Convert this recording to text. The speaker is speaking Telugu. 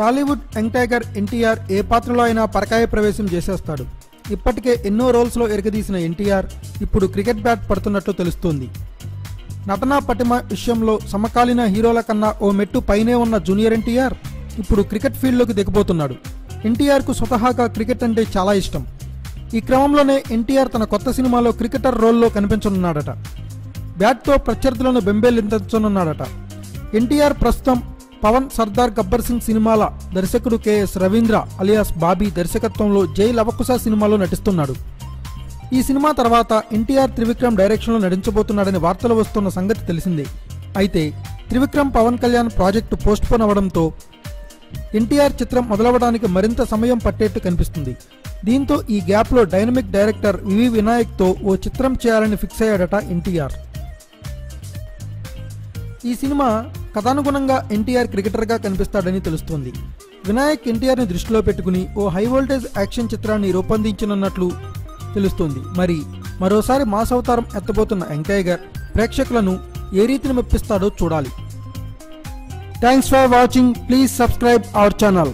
టాలీవుడ్ యంగ్ టైగర్ ఎన్టీఆర్ ఏ పాత్రలో అయినా పరకాయ ప్రవేశం చేసేస్తాడు. ఇప్పటికే ఎన్నో రోల్స్లో ఎరగదీసిన ఎన్టీఆర్ ఇప్పుడు క్రికెట్ బ్యాట్ పడుతున్నట్లు తెలుస్తోంది. నటనా పటిమ విషయంలో సమకాలీన హీరోల కన్నా ఓ మెట్టు పైనే ఉన్న జూనియర్ ఎన్టీఆర్ ఇప్పుడు క్రికెట్ ఫీల్డ్లోకి దిగబోతున్నాడు. ఎన్టీఆర్కు స్వతహాగా క్రికెట్ అంటే చాలా ఇష్టం. ఈ క్రమంలోనే ఎన్టీఆర్ తన కొత్త సినిమాలో క్రికెటర్ రోల్లో కనిపించనున్నాడట. బ్యాట్తో ప్రత్యర్థులను బెంబేలించనున్నాడట. ఎన్టీఆర్ ప్రస్తుతం పవన్ సర్దార్ గబ్బర్ సింగ్ సినిమాల దర్శకుడు కెఎస్ రవీంద్ర అలియాస్ బాబీ దర్శకత్వంలో జై లవకుశ సినిమాలో నటిస్తున్నాడు. ఈ సినిమా తర్వాత ఎన్టీఆర్ త్రివిక్రమ్ డైరెక్షన్లో నటించబోతున్నాడని వార్తలు వస్తున్న సంగతి తెలిసిందే. అయితే త్రివిక్రమ్ పవన్ కళ్యాణ్ ప్రాజెక్టు పోస్ట్పోన్ అవడంతో ఎన్టీఆర్ చిత్రం మొదలవడానికి మరింత సమయం పట్టేట్టు కనిపిస్తుంది. దీంతో ఈ గ్యాప్లో డైనమిక్ డైరెక్టర్ వివి వినాయక్తో ఓ చిత్రం చేయాలని ఫిక్స్ అయ్యాడట ఎన్టీఆర్. ఈ సినిమా కథానుగుణంగా ఎన్టీఆర్ క్రికెటర్గా కనిపిస్తాడని తెలుస్తోంది. వినాయక్ ఎన్టీఆర్ని దృష్టిలో పెట్టుకుని ఓ హై వోల్టేజ్ యాక్షన్ చిత్రాన్ని రూపొందించనున్నట్లు తెలుస్తోంది. మరి మరోసారి మాస్ అవతారం ఎత్తబోతున్న వెంకయ్యగర్ ప్రేక్షకులను ఏ రీతిని మెప్పిస్తాడో చూడాలి. Thanks for watching please subscribe our channel